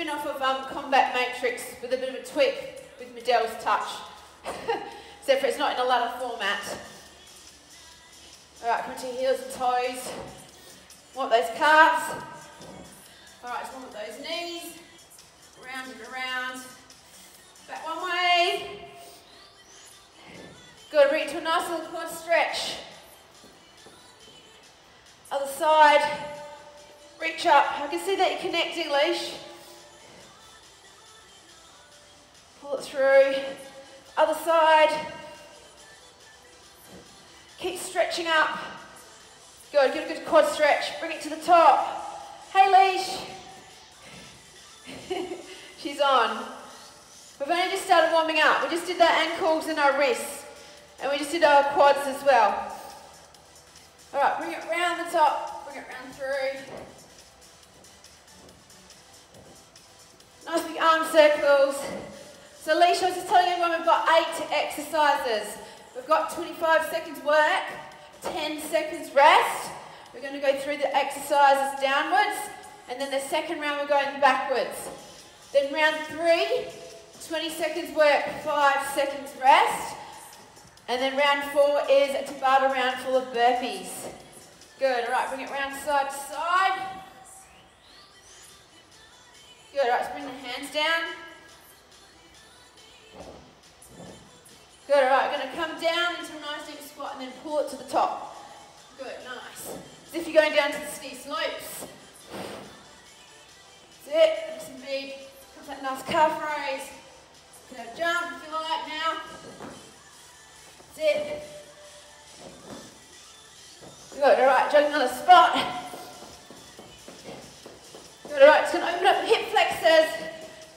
spin-off of um, Combat Matrix with a bit of a tweak with Medel's touch. Except for it's not in a ladder format. Alright, come to your heels and toes. Want those calves. Alright, just warm those knees. Round and around. Back one way. Good, it to a nice little quad stretch. Other side. Reach up. I can see that you're connecting, leash. Pull it through. Other side. Keep stretching up. Good, get a good quad stretch. Bring it to the top. Hey, leash. She's on. We've only just started warming up. We just did our ankles and our wrists. And we just did our quads as well. All right, bring it round the top. Bring it round through. Nice big arm circles. So Leisha, was just telling everyone we've got eight exercises. We've got 25 seconds work, 10 seconds rest. We're going to go through the exercises downwards, and then the second round we're going backwards. Then round three, 20 seconds work, five seconds rest. And then round four is a Tabata round full of burpees. Good, all right, bring it round side to side. Good, all right, let's bring the hands down. Good, all right, we're gonna come down into a nice deep squat and then pull it to the top. Good, nice. As if you're going down to the ski slopes. That's it, nice and big. Comes that nice calf raise. A jump if you like now. That's. Good, all right, jogging on the spot. Good, all right, just gonna open up the hip flexors.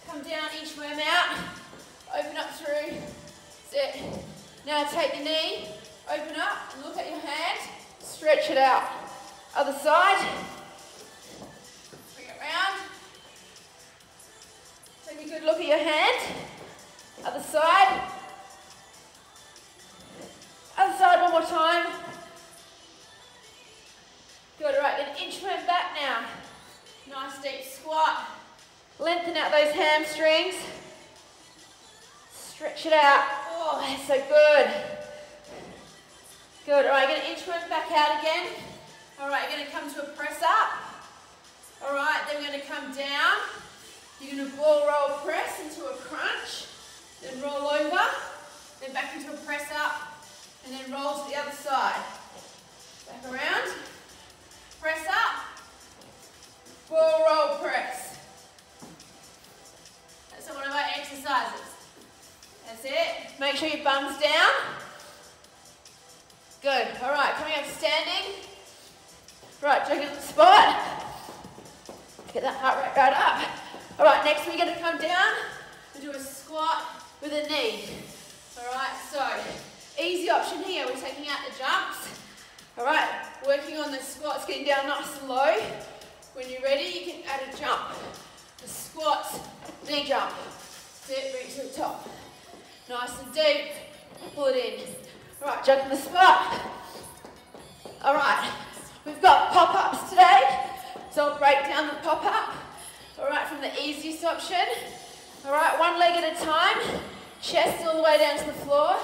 Come down, inch worm out. Open up through. Now take your knee, open up, look at your hand. Stretch it out. Other side. Bring it round. Take a good look at your hand. Other side. Other side one more time. Good, right, then inchworm back now. Nice deep squat. Lengthen out those hamstrings. Stretch it out. Oh, that's so good. Good, all right, gonna inchworm back out again. All right, gonna come to a press up. All right, then we're gonna come down. You're gonna ball roll press into a crunch, then roll over, then back into a press up, and then roll to the other side. Back around, press up, ball roll press. That's one of our exercises. That's it. Make sure your bum's down. Good. All right, coming up standing. Right, at the spot. Get that heart rate right up. All right, next we're going to come down and do a squat with a knee. All right, so easy option here. We're taking out the jumps. All right, working on the squats, getting down nice and low. When you're ready, you can add a jump. The squats, knee jump. Sit, it to the top. Nice and deep. Pull it in. All right, jump in the spot. All right, we've got pop-ups today. So I'll break down the pop-up. All right, from the easiest option. All right, one leg at a time. Chest all the way down to the floor.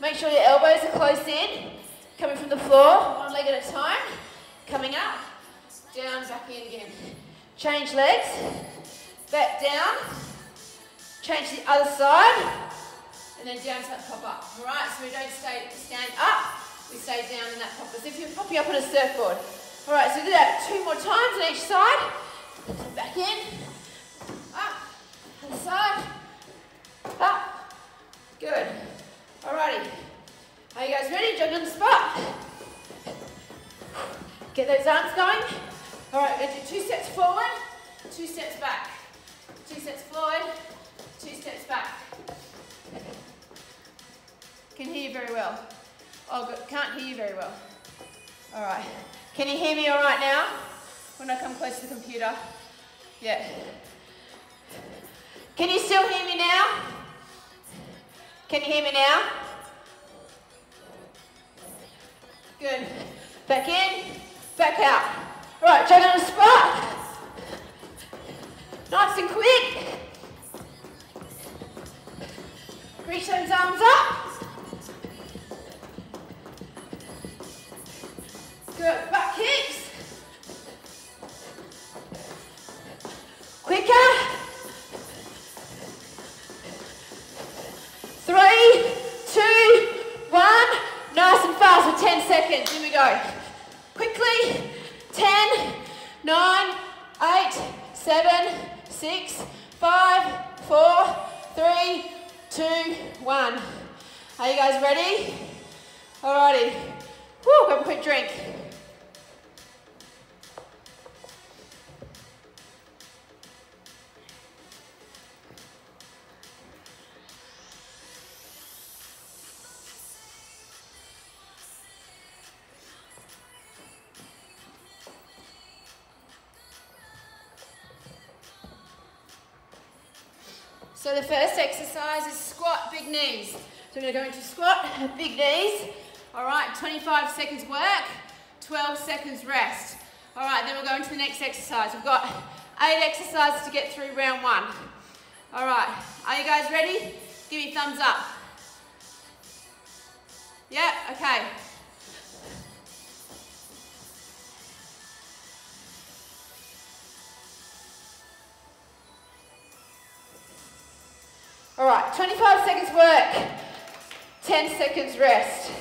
Make sure your elbows are close in. Coming from the floor, one leg at a time. Coming up, down, back in again. Change legs. Back down. Change the other side. And then down to that pop up. All right, so we don't stay stand up. We stay down in that pop. As if you're popping up on a surfboard. All right, so do that two more times on each side. Back in, up, other side, up. Good. Alrighty. Are you guys ready? Jog on the spot. Get those arms going. All right, we're to do two steps forward, two steps back. Two steps forward, Can hear you very well. Oh, good. Can't hear you very well. All right. Can you hear me all right now? When I come close to the computer? Yeah. Can you still hear me now? Can you hear me now? Good. Back in, back out. Right, jog on the spot. Nice and quick. Reach those arms up. Good, back kicks. Quicker. Three, two, one. Nice and fast for 10 seconds. Here we go. Quickly. 10, 9, 8, 7, 6, 5, 4, 3, 2, 1. Are you guys ready? Alrighty. Woo, grab a quick drink. Knees. So we're going to go into squat, big knees. All right, 25 seconds work, 12 seconds rest. All right, then we'll go into the next exercise. We've got eight exercises to get through round one. All right, are you guys ready? Give me thumbs up. Yeah, okay. Right, 25 seconds work, 10 seconds rest.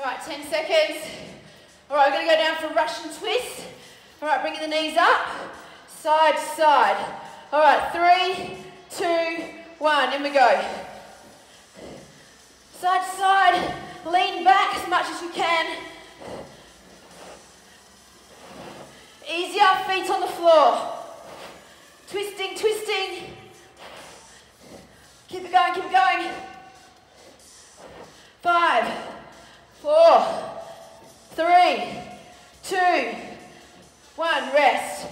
All right, 10 seconds. All right, we're gonna go down for Russian twist. All right, bringing the knees up, side to side. All right, three, two, one, in we go. Side to side, lean back as much as you can. Easier, feet on the floor. Twisting, twisting. Keep it going, keep it going. Five, four, three, two, one, rest.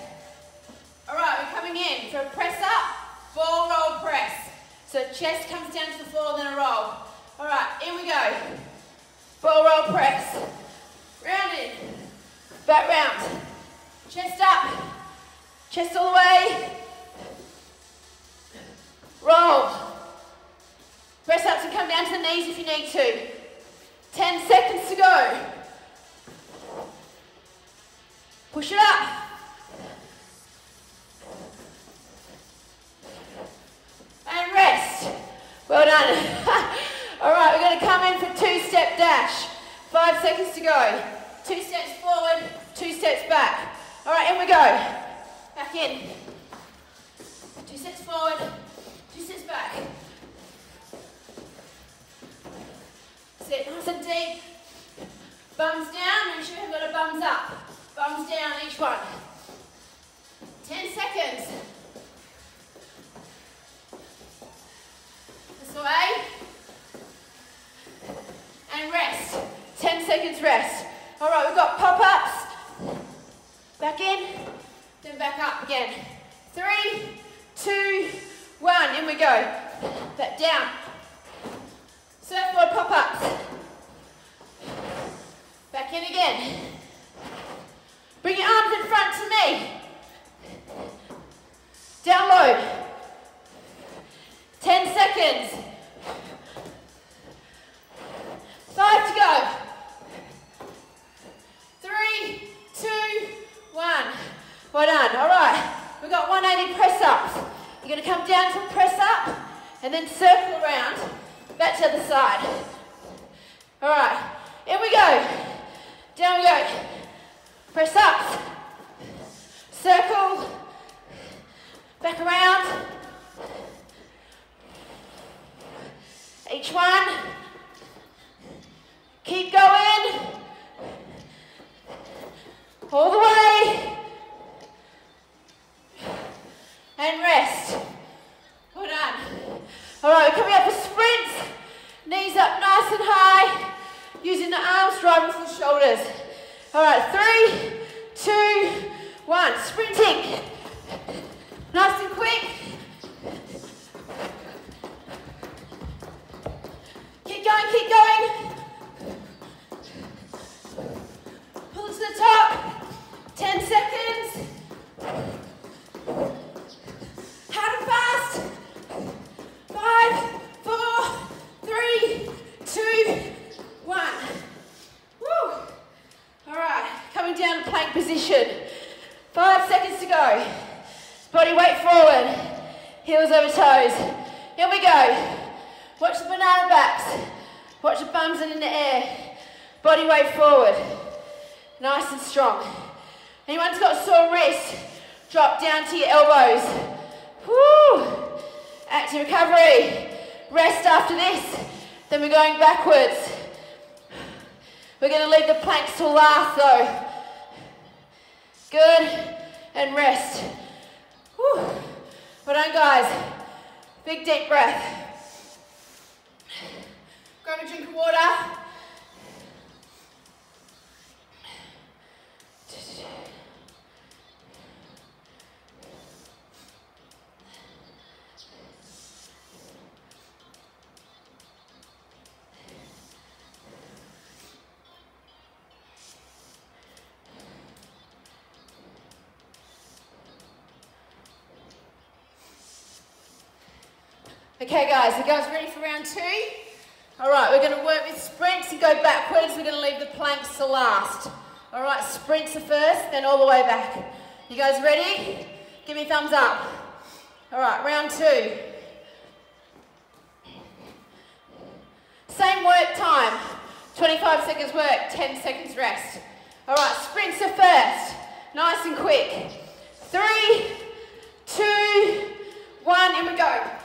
All right, we're coming in for a press up, ball roll press. So chest comes down to the floor, then a roll. All right, in we go. Ball roll press. Round in, back round. Chest up, chest all the way. Roll. Press up to come down to the knees if you need to. 10 seconds to go. Push it up. And rest. Well done. All right, we're going to come in for two-step dash. Five seconds to go. Two steps forward, two steps back. All right, in we go. Back in. Deep. Bums down, make sure you've got a bums up. Bums down each one. 10 seconds. This way. And rest. 10 seconds rest. All right, we've got pop-ups. Back in, then back up again. Three, two, one, in we go. Back down. Surfboard pop-ups. Back in again. Bring your arms in front to me. lasso. Okay guys, you guys ready for round two? All right, we're gonna work with sprints. and go backwards, we're gonna leave the planks to last. All right, sprints are first, then all the way back. You guys ready? Give me thumbs up. All right, round two. Same work time, 25 seconds work, 10 seconds rest. All right, sprints are first, nice and quick. Three, two, one, and we go.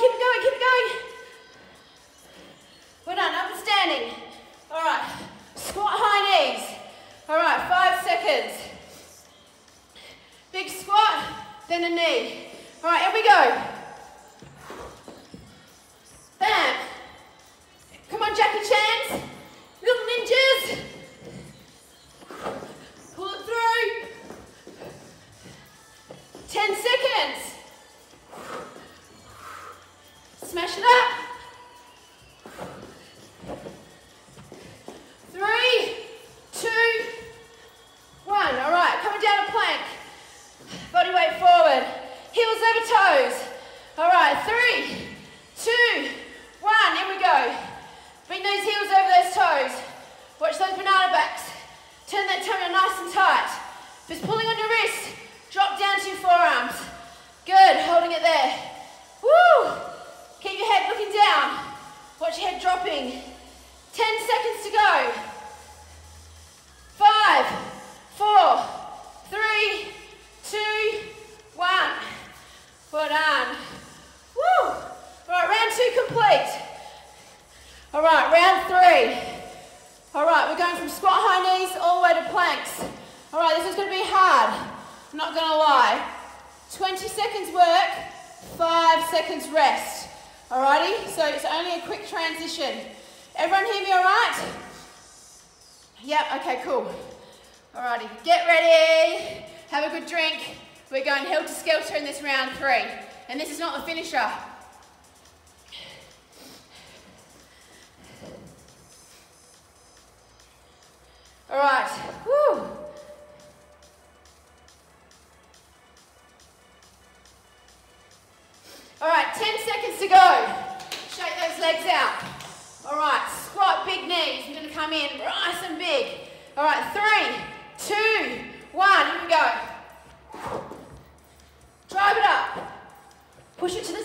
keep it going, keep it going. We're done, up and standing. All right, squat high knees. All right, five seconds. Big squat, then a knee. All right, here we go. Bam. Come on, Jackie Chans. Little ninjas. Pull it through. 10 seconds. Smash it up. Three, two, one. All right, coming down to plank. Body weight forward. Heels over toes. All right, three, two, one. Here we go. Bring those heels over those toes. Watch those banana backs. Turn that tummy nice and tight. Just pulling on your wrist. Drop down to your forearms. Good, holding it there. Woo! Keep your head looking down. Watch your head dropping. 10 seconds to go. Five. on, finish up. 去吃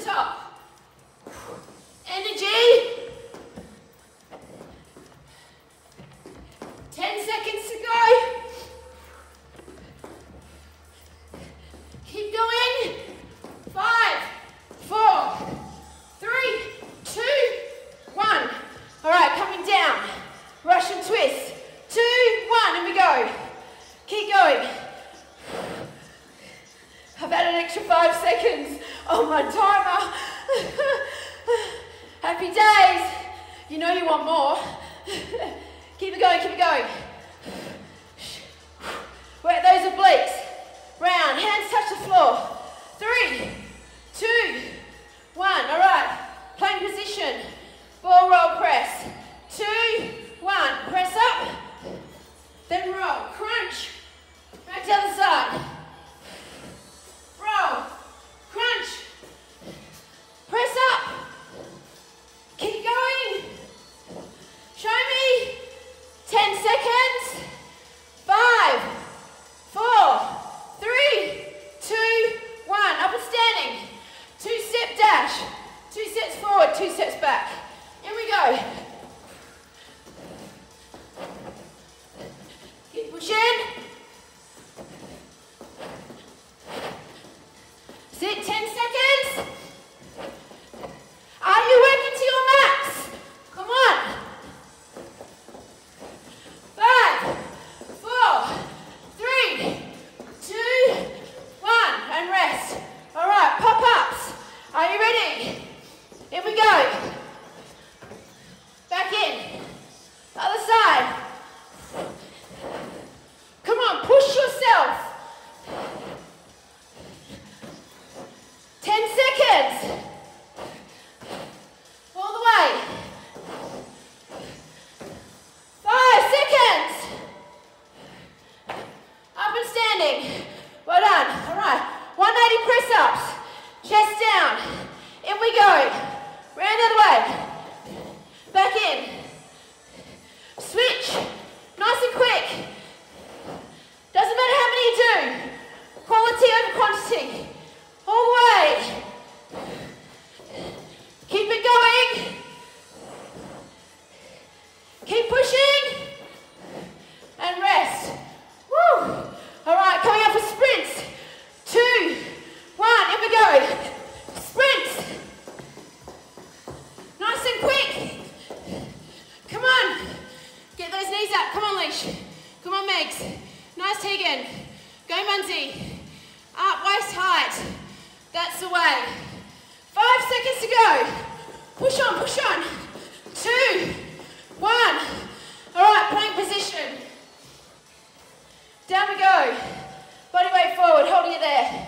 Body weight forward, holding it there.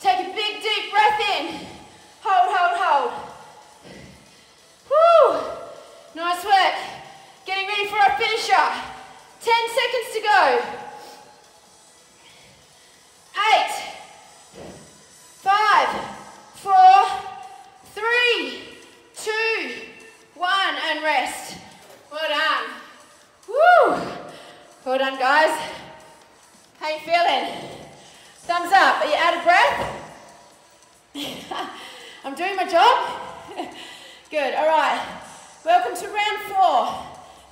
Take a big deep breath in. Hold, hold, hold. Woo! Nice work. Getting ready for our finisher. 10 seconds to go. Eight, five, four, three, two, one, and rest. Well done. Woo! Well done, guys. How you feeling? Thumbs up. Are you out of breath? I'm doing my job? Good, all right. Welcome to round four,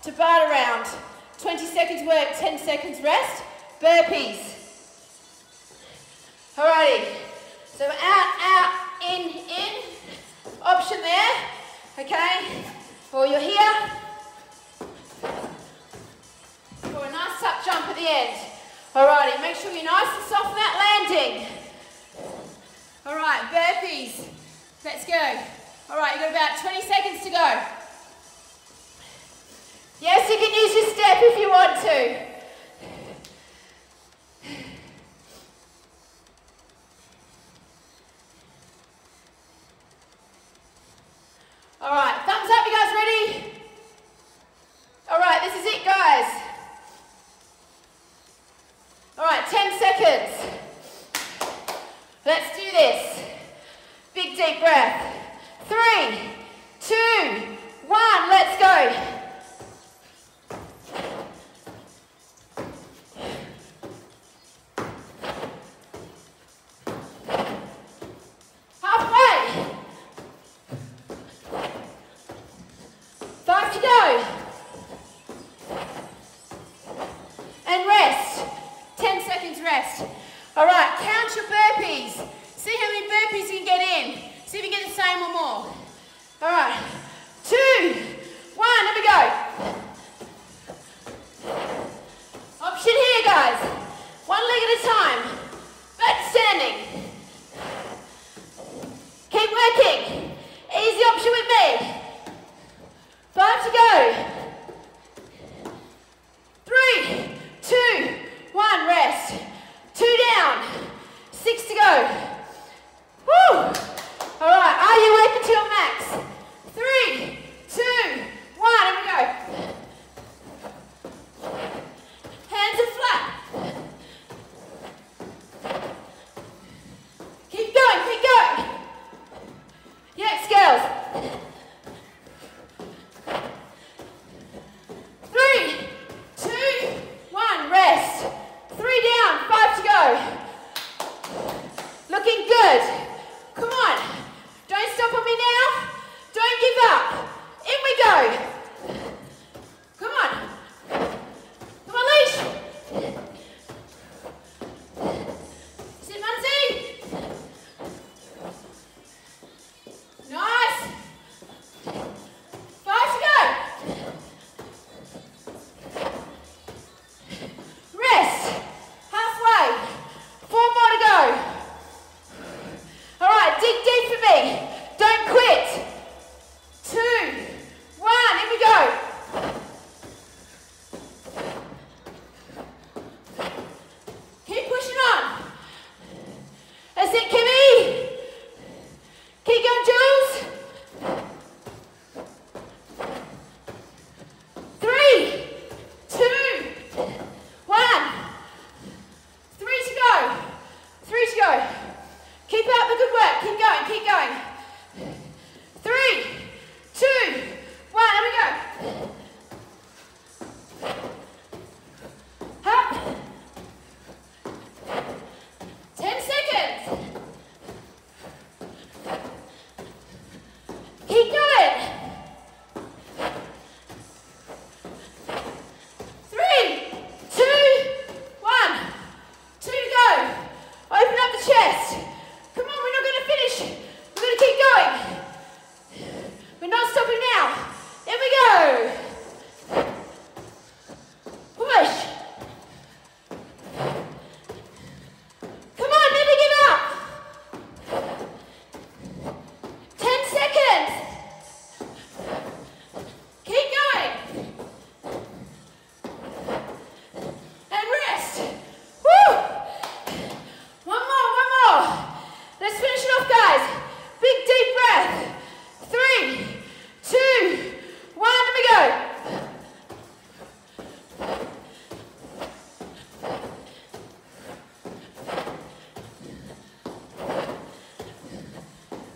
To Tabata round. 20 seconds work, 10 seconds rest. Burpees. Alrighty, so out, out, in, in. Option there, okay? Or you're here. For a nice up jump at the end. Alrighty, make sure you're nice and soft on that landing. Alright, burpees. Let's go. Alright, you've got about 20 seconds to go. Yes, you can use your step if you want to.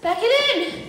Back it in.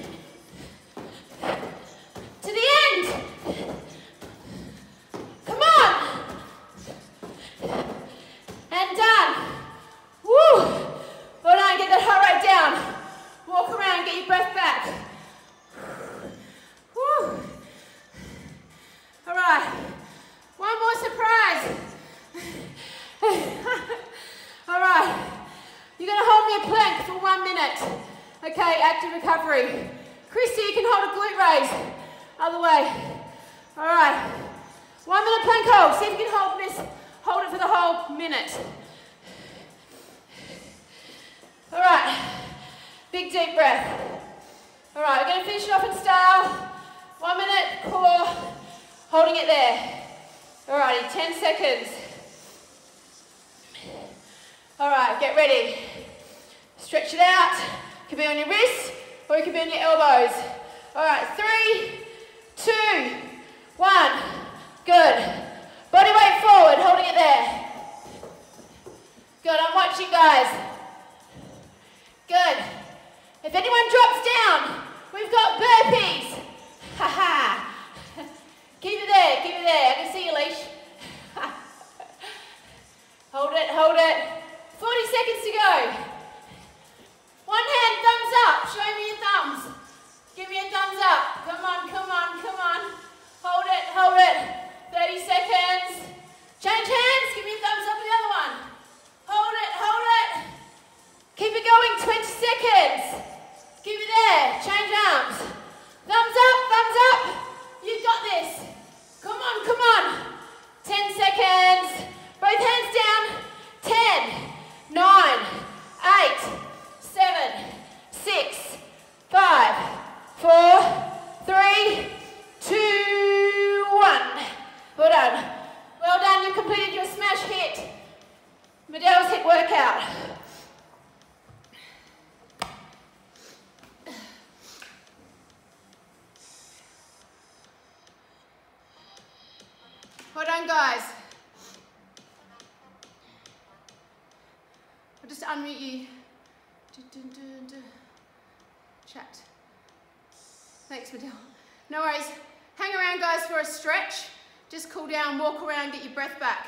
Walk around, get your breath back.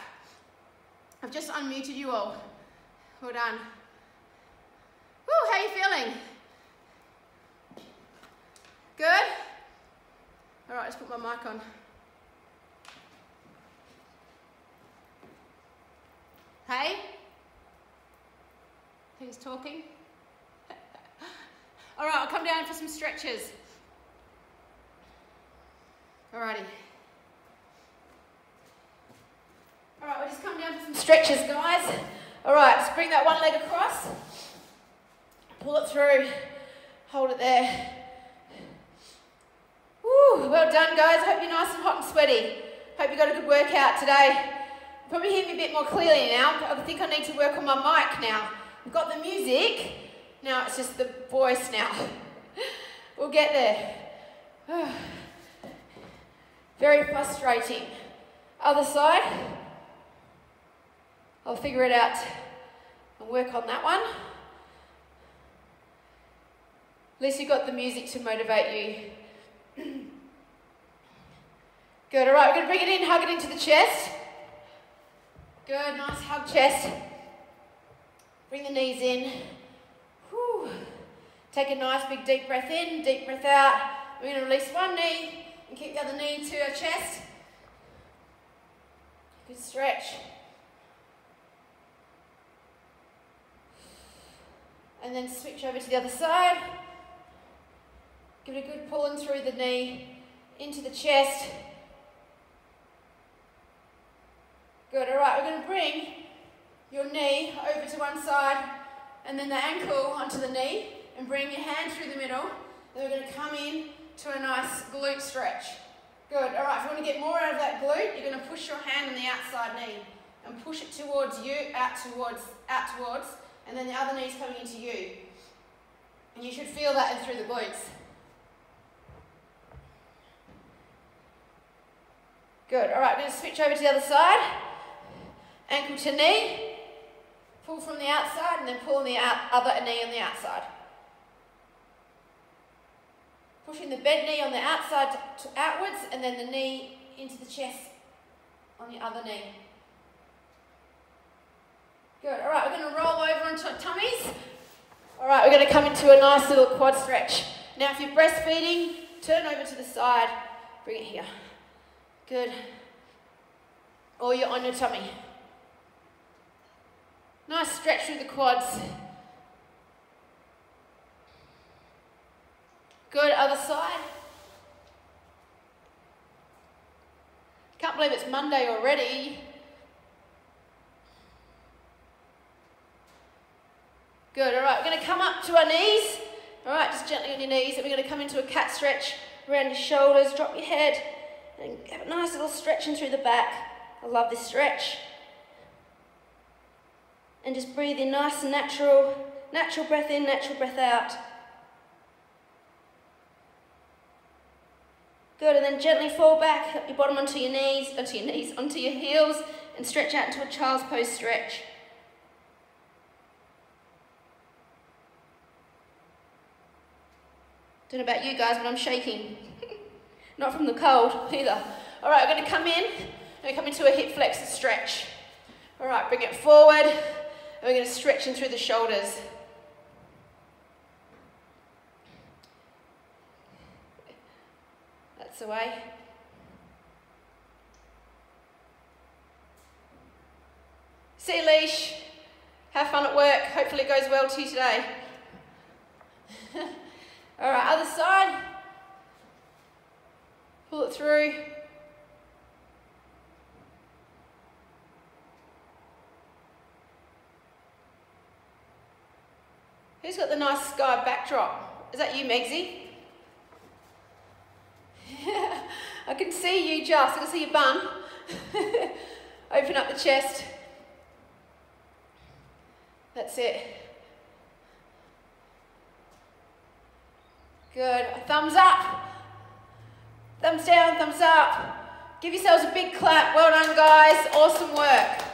I've just unmuted you all. Well done. Woo, how you feeling? Good? All right, let's put my mic on. Hey? Who's talking? All right, I'll come down for some stretches. Alrighty. All right, we'll just come down for some stretches, guys. All right, let's bring that one leg across. Pull it through. Hold it there. Woo, well done, guys. Hope you're nice and hot and sweaty. Hope you got a good workout today. Probably hear me a bit more clearly now. I think I need to work on my mic now. We've got the music, now it's just the voice now. we'll get there. Very frustrating. Other side. I'll figure it out and work on that one. At least you've got the music to motivate you. Good, all right, we're gonna bring it in, hug it into the chest. Good, nice hug chest. Bring the knees in. Whew. Take a nice big deep breath in, deep breath out. We're to release one knee and keep the other knee to our chest. Good stretch. And then switch over to the other side. Give it a good pulling through the knee into the chest. Good, all right, we're going to bring your knee over to one side and then the ankle onto the knee and bring your hand through the middle. Then we're going to come in to a nice glute stretch. Good. All right, if you want to get more out of that glute, you're going to push your hand on the outside knee and push it towards you, out towards, out towards, and then the other knee's coming into you. And you should feel that in through the glutes. Good. All right, we're going to switch over to the other side. Ankle to knee. Pull from the outside and then pull on the other knee on the outside. Pushing the bent knee on the outside to outwards and then the knee into the chest on the other knee. Good. All right, we're going to roll over onto our tummies. All right, we're going to come into a nice little quad stretch. Now, if you're breastfeeding, turn over to the side. Bring it here. Good. Or you're on your tummy. Nice stretch through the quads. Good, other side. Can't believe it's Monday already. Good, all right, we're going to come up to our knees. All right, just gently on your knees, and we're going to come into a cat stretch around your shoulders, drop your head, and have a nice little stretching through the back. I love this stretch. And just breathe in nice and natural, natural breath in, natural breath out. Good, and then gently fall back, your bottom onto your knees, onto your knees, onto your heels, and stretch out into a child's pose stretch. Don't know about you guys, but I'm shaking. Not from the cold either. All right, we're going to come in. Going to come into a hip flexor stretch. All right, bring it forward. And we're going to stretch in through the shoulders. That's the way. See leash. Have fun at work. Hopefully it goes well to you today. All right, other side. Pull it through. Who's got the nice sky backdrop? Is that you, Megsy? I can see you just, I can see your bum. Open up the chest. That's it. Good. Thumbs up. Thumbs down, thumbs up. Give yourselves a big clap. Well done, guys. Awesome work.